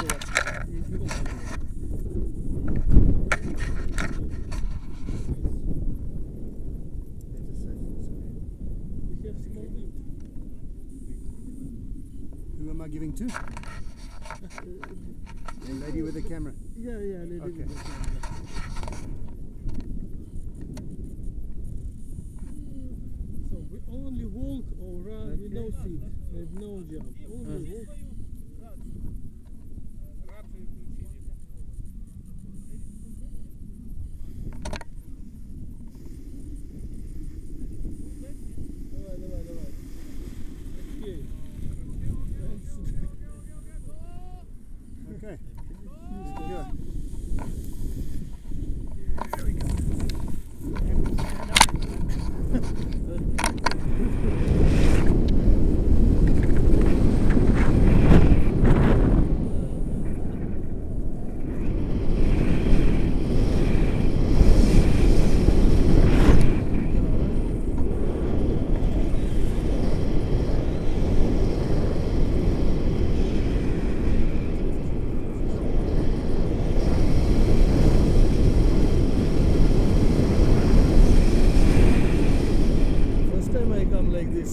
Who am I giving to? The lady with the camera. Yeah, yeah, lady Okay. with the camera. So we only walk or run, we no sit, and no jump. Only uh-huh. walk.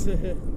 Sick.